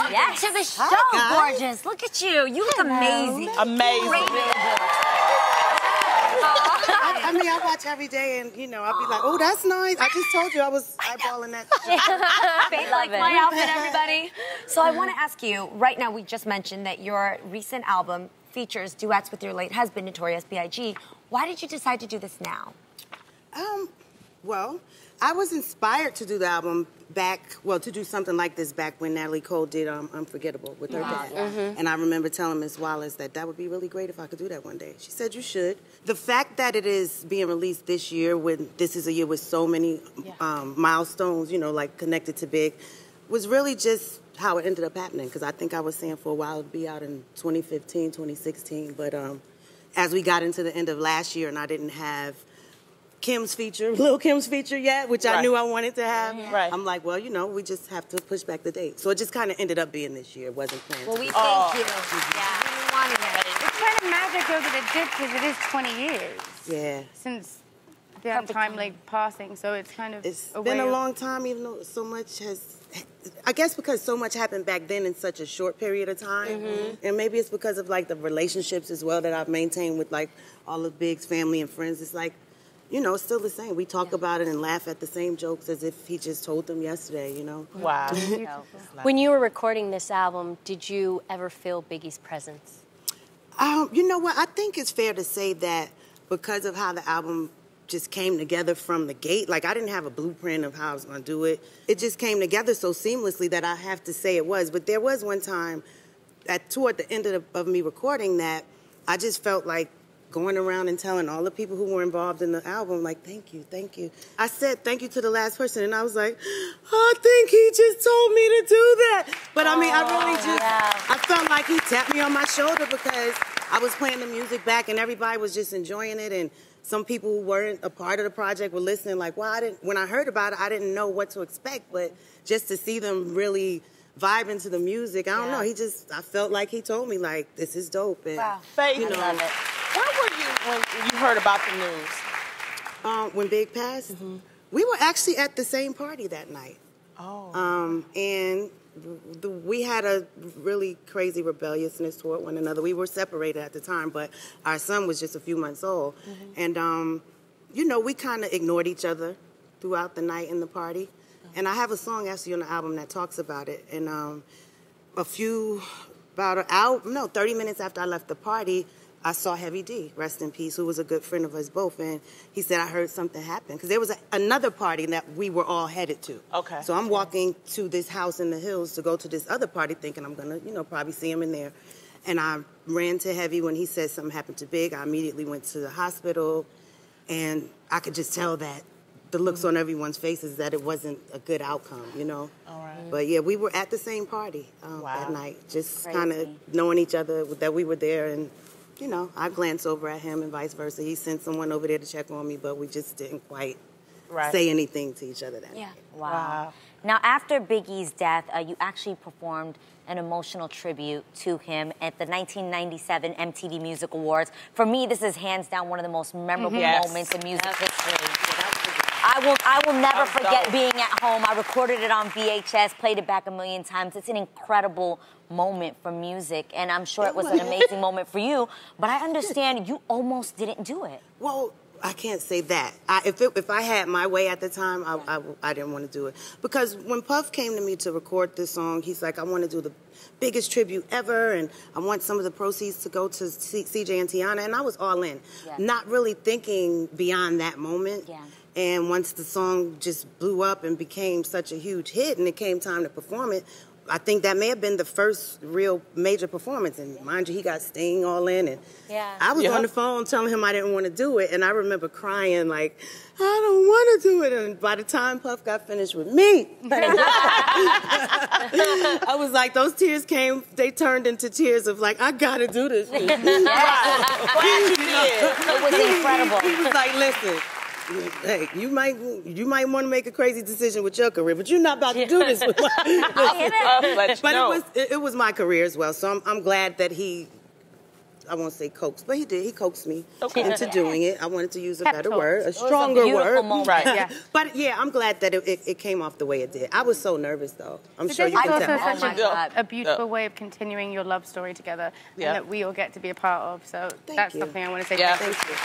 Welcome Yes. to the show, Hi, gorgeous. Look at you. You look amazing. Amazing. Great billboard. I, I mean, I watch every day, and you know, I'll be like, "Oh, that's nice." I just told you I was eyeballing that. They like love my outfit, everybody. So I want to ask you, right now, we just mentioned that your recent album features duets with your late husband, Notorious B.I.G. Why did you decide to do this now? Um, well, I was inspired to do the album back, well, to do something like this back when Natalie Cole did um, Unforgettable with her dad. And I remember telling Miss Wallace that that would be really great if I could do that one day. She said, You should. The fact that it is being released this year, when this is a year with so many um, milestones, you know, like connected to Big, was really just how it ended up happening. Because I think I was saying for a while it'd be out in 2015, 2016. But um, as we got into the end of last year and I didn't have Kim's feature, Lil Kim's feature yet, which I knew I wanted to have. Right. I'm like, well, you know, we just have to push back the date. So it just kind of ended up being this year. It wasn't planned. Well, we be. thank oh. you. Yeah. We wanted it. It's kind of magic though that it did because it is 20 years yeah. since the time like passing, so it's kind of It's a been way a of- long time, even though so much has. I guess because so much happened back then in such a short period of time, mm-hmm. and maybe it's because of like the relationships as well that I've maintained with like all of Big's family and friends. It's like, you know, it's still the same. We talk about it and laugh at the same jokes as if he just told them yesterday. You know. Wow. When you were recording this album, did you ever feel Biggie's presence? Um, you know what? I think it's fair to say that because of how the album just came together from the gate, like I didn't have a blueprint of how I was going to do it. It just came together so seamlessly that I have to say it was. But there was one time at toward the end of, the, of me recording that I just felt like going around and telling all the people who were involved in the album, like, thank you, thank you. I said thank you to the last person, and I was like, I think he just told me to do that. But I mean, I really oh, just, I felt like he tapped me on my shoulder because I was playing the music back and everybody was just enjoying it. And some people who weren't a part of the project were listening, like, well, I didn't, when I heard about it, I didn't know what to expect. But just to see them really vibing to the music, I don't Yeah. know. He just, I felt like he told me, like, this is dope. And, Faith, You know. Love it. Where were you when you heard about the news? um, when Big passed, we were actually at the same party that night. Oh. Um, and the, we had a really crazy rebelliousness toward one another. We were separated at the time, but our son was just a few months old. And, um, you know, we kind of ignored each other throughout the night in the party. And I have a song actually on the album that talks about it. And um, a few, about an hour, no, 30 minutes after I left the party, I saw Heavy D, rest in peace, who was a good friend of us both. And he said, I heard something happen. Because there was a, another party that we were all headed to. Okay. So I'm walking to this house in the hills to go to this other party thinking I'm going to, you know, probably see him in there. And I ran to Heavy when he said something happened to Big. I immediately went to the hospital. And I could just tell that the looks on everyone's faces that it wasn't a good outcome, you know. All right. But yeah, we were at the same party um, Wow. that night, just kind of knowing each other that we were there, and you know, I glanced over at him and vice versa. He sent someone over there to check on me, but we just didn't quite Right. say anything to each other that Yeah. night. Wow. Wow. Now, after Biggie's death, uh, you actually performed an emotional tribute to him at the 1997 MTV Music Awards. For me, this is hands down one of the most memorable Yes. moments in music history. I will, I will never That's forget dope. being at home. I recorded it on VHS, played it back a million times. It's an incredible moment for music, and I'm sure it was an amazing moment for you. But I understand you almost didn't do it. Well, I can't say that. I, if it, if I had my way at the time, I, I, I didn't want to do it because when Puff came to me to record this song, he's like, "I want to do the biggest tribute ever, and I want some of the proceeds to go to C- CJ and T'yanna," and I was all in, Yeah. not really thinking beyond that moment. Yeah. And once the song just blew up and became such a huge hit, and it came time to perform it, I think that may have been the first real major performance. And mind you, he got Sting all in, and Yeah. I was Yeah. on the phone telling him I didn't want to do it, and I remember crying like, I don't want to do it. And by the time Puff got finished with me, I was like, those tears came, they turned into tears of like, I gotta do this. Glad you did. It was incredible. He was like, listen. Hey, you might you might want to make a crazy decision with your career, but you're not about to do this with my. I'll let you But know. it was it, it was my career as well, so I'm I'm glad that he I won't say coaxed, but he did. He coaxed me Okay. into doing it. I wanted to use a Pep better talks. word, It a was a stronger word. moment. Right. Yeah. But yeah, I'm glad that it, it, it came off the way it did. I was so nervous though. I'm But sure you is can also tell. Oh such my a, God. a beautiful Yeah. way of continuing your love story together, Yeah. and that we all get to be a part of. So Thank that's you. something I want to say. Yeah. Thank you.